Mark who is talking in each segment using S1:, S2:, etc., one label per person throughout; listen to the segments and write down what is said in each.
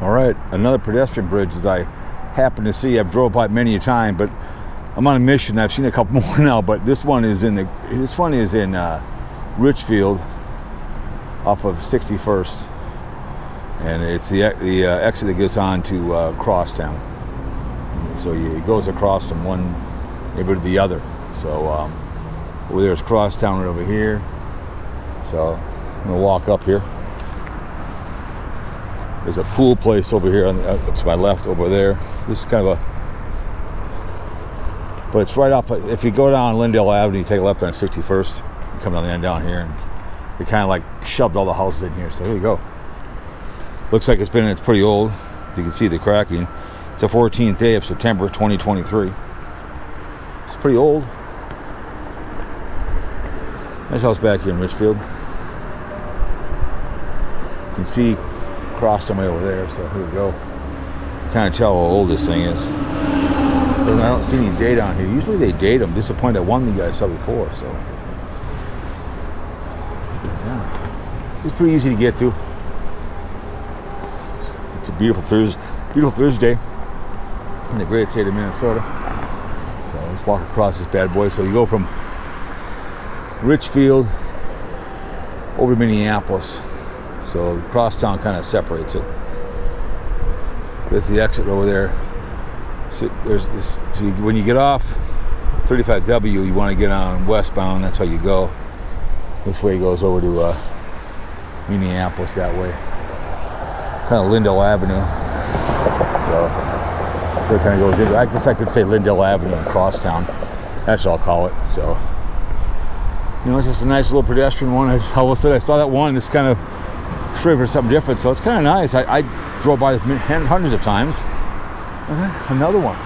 S1: All right, another pedestrian bridge that I happen to see. I've drove by many a time, but I'm on a mission. I've seen a couple more now, but this one is in the this one is in uh, Richfield, off of 61st, and it's the the uh, exit that gets on to uh, Crosstown. So it goes across from one neighborhood to the other. So um, over there's Crosstown right over here. So I'm gonna walk up here. There's a pool place over here on the, uh, to my left over there. This is kind of a, but it's right off. If you go down Lyndale Avenue, you take a left on 61st. You come down the end down here, and they kind of like shoved all the houses in here. So here you go. Looks like it's been. It's pretty old. You can see the cracking. It's the 14th day of September 2023. It's pretty old. Nice house back here in Richfield. You can see crossed way over there, so here we go. Kind of tell how old this thing is. I don't see any date on here. Usually they date them. Disappointed that one you guys saw before, so. Yeah. It's pretty easy to get to. It's a beautiful Thursday, beautiful Thursday in the great state of Minnesota. So let's walk across this bad boy. So you go from Richfield over to Minneapolis. So crosstown kind of separates it. There's the exit over there. There's this, when you get off 35W, you want to get on westbound. That's how you go. This way goes over to uh, Minneapolis that way. Kind of Lyndale Avenue. So, so it kind of goes into. I guess I could say Lyndale Avenue and Crosstown. That's what I'll call it. So, you know, it's just a nice little pedestrian one. I just, all of a sudden I saw that one. It's kind of free for something different. So it's kind of nice. I, I drove by hundreds of times. Another one.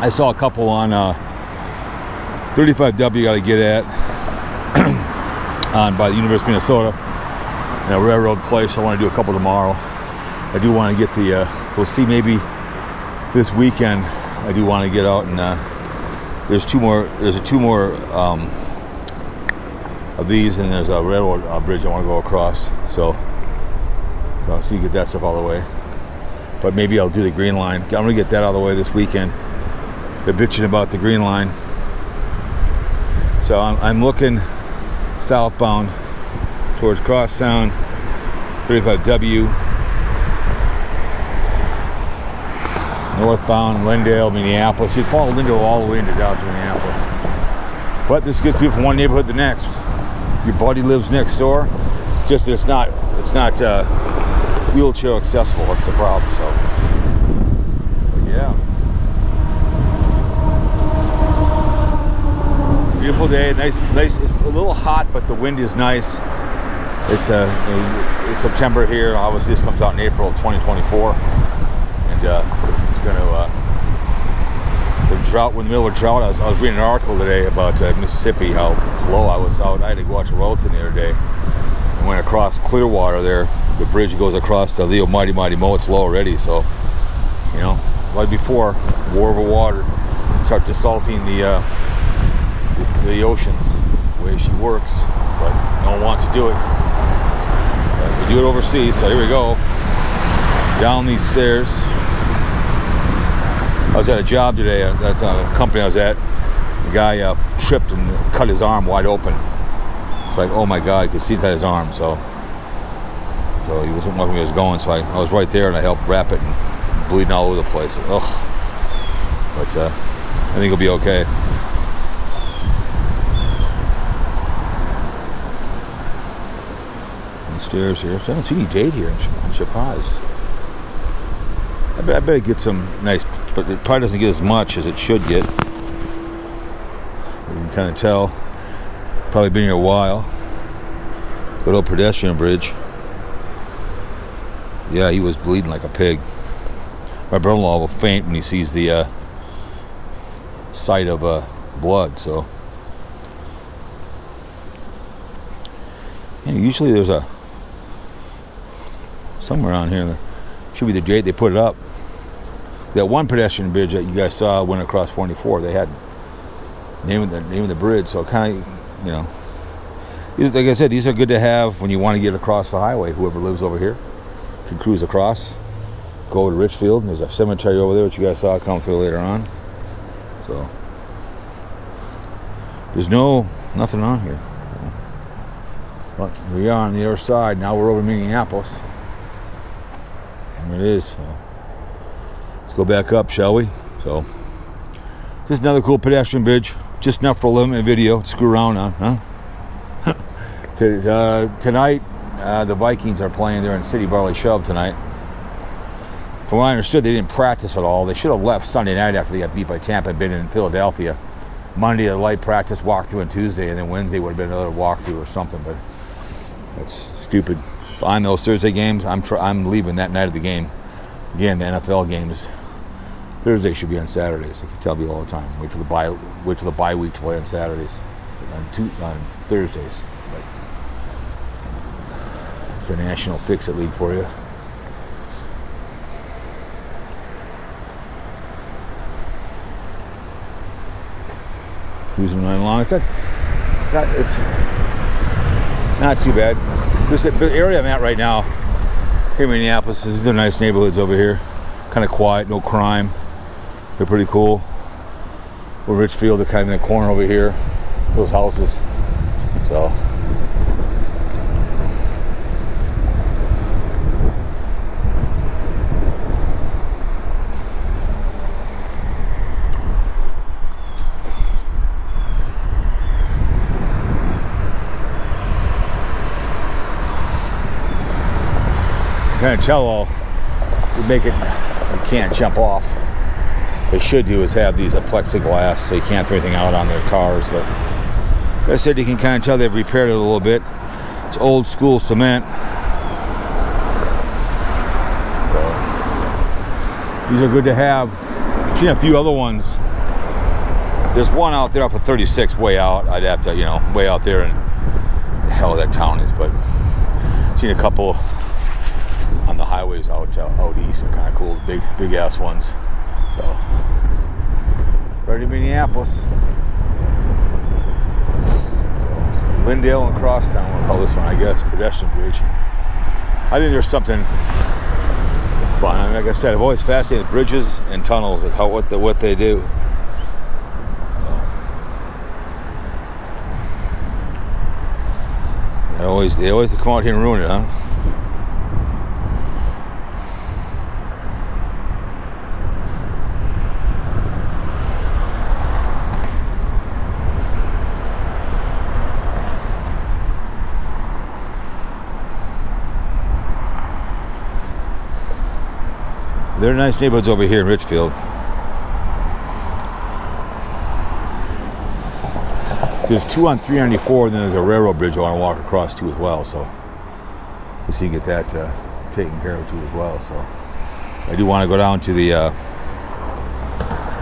S1: I saw a couple on uh, 35W. Got to get at on by the University of Minnesota in a railroad place. I want to do a couple tomorrow. I do want to get the. Uh, we'll see. Maybe this weekend. I do want to get out and. Uh, there's two more. There's two more. Um, of these, and there's a railroad uh, bridge I want to go across. So, so, so you get that stuff all the way. But maybe I'll do the green line. I'm gonna get that all the way this weekend. They're bitching about the green line. So I'm, I'm looking southbound towards Crosstown, 35W, northbound Lyndale, Minneapolis. You follow Lyndale all the way into down to Minneapolis. But this gets people from one neighborhood to the next your buddy lives next door. Just it's not it's not uh, wheelchair accessible. That's the problem. So but yeah, beautiful day. Nice, nice. It's a little hot, but the wind is nice. It's uh, it's September here. Obviously, this comes out in April of 2024, and uh, it's going to. Uh, the drought, when the middle of drought, I was, I was reading an article today about uh, Mississippi, how it's low. I was out, I had to go watch Royalton the other day. I went across Clearwater there. The bridge goes across the Leo Mighty Mighty Mo. It's low already, so, you know, right before war over water, start desalting the, uh, the, the oceans the way she works, but no one wants to do it. But to do it overseas, so here we go. Down these stairs. I was at a job today. Uh, that's a company I was at. The guy uh, tripped and cut his arm wide open. It's like, oh my God, you could see that his arm. So, so he wasn't where he was going. So I, I was right there and I helped wrap it and bleeding all over the place. Ugh. But uh, I think he'll be okay. Stairs here. So I don't see any date here. I'm, surprised. I, I better get some nice but it probably doesn't get as much as it should get. You can kind of tell. Probably been here a while. Good old pedestrian bridge. Yeah, he was bleeding like a pig. My brother-in-law will faint when he sees the uh, sight of uh, blood. So, yeah, usually there's a somewhere around here. Should be the date they put it up that one pedestrian bridge that you guys saw went across 44. They had name of the name of the bridge, so kind of you know, like I said, these are good to have when you want to get across the highway. Whoever lives over here can cruise across. go to Richfield. There's a cemetery over there, which you guys saw come through later on. So there's no nothing on here. But we are on the other side. Now we're over Minneapolis. There it is. So let's go back up, shall we? So just another cool pedestrian bridge. Just enough for a limited video to screw around on, huh? to, uh, tonight, uh, the Vikings are playing there in City Barley Shove tonight. From what I understood, they didn't practice at all. They should have left Sunday night after they got beat by Tampa and been in Philadelphia. Monday, a light practice walkthrough, and Tuesday, and then Wednesday would have been another walkthrough or something. But that's stupid. On those Thursday games, I'm I'm leaving that night of the game. Again, the NFL games Thursday should be on Saturdays. I can tell you all the time. Wait till the bye. Wait till the bye week to play on Saturdays. On two on Thursdays. But it's a national fix-it league for you. Cruising right along. It's not, it's not too bad. This area I'm at right now, here in Minneapolis, these are nice neighborhoods over here. Kind of quiet, no crime. They're pretty cool. We're Richfield, they're kind of in the corner over here. Those houses. So. All, you make it, you can't jump off they should do is have these uh, plexiglass so you can't throw anything out on their cars. But like I said, you can kind of tell they've repaired it a little bit. It's old school cement. So, these are good to have. I've seen a few other ones. There's one out there off of 36 way out. I'd have to, you know, way out there and the hell that town is, but I've seen a couple on the highways out uh, out east, kind of cool, big big ass ones. So, right in Minneapolis. So, Lyndale and Crosstown, we'll call this one, I guess, pedestrian bridge. I think there's something fun. I mean, like I said, I've always fascinated bridges and tunnels and how what the, what they do. They always they always come out here and ruin it, huh? There are nice neighborhoods over here in Richfield. There's two on 394, and then there's a railroad bridge I want to walk across to as well. So we'll see get that uh, taken care of too as well. So I do want to go down to the uh,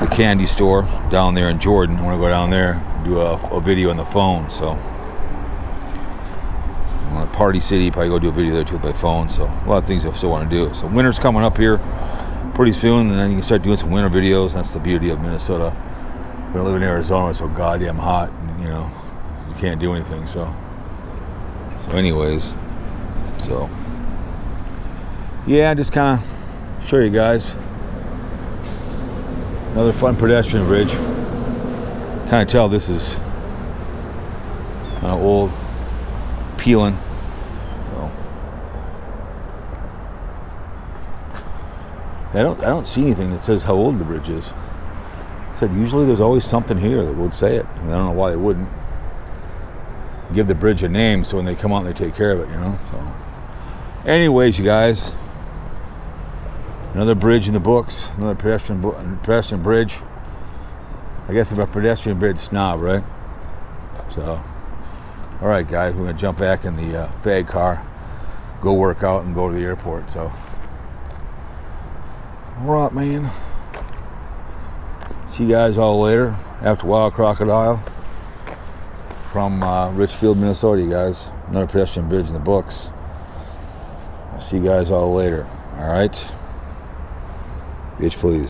S1: the candy store down there in Jordan. I want to go down there and do a, a video on the phone. So I want to Party City, probably go do a video there too my phone. So a lot of things I still want to do. So winter's coming up here pretty soon, and then you can start doing some winter videos. That's the beauty of Minnesota. We live in Arizona, it's so goddamn hot. And, you know, you can't do anything. So, so anyways, so yeah, just kind of show you guys another fun pedestrian bridge. Kind of tell this is of old, peeling. I don't I don't see anything that says how old the bridge is. I said usually there's always something here that would say it. I, I don't know why they wouldn't give the bridge a name so when they come out they take care of it, you know. So, anyways, you guys, another bridge in the books, another pedestrian pedestrian bridge. I guess I'm a pedestrian bridge snob, right? So, all right, guys, we're gonna jump back in the uh, fag car, go work out, and go to the airport. So. Alright, man. See you guys all later after Wild Crocodile from uh, Richfield, Minnesota, you guys. Another pedestrian bridge in the books. I'll see you guys all later. Alright? Bitch, please.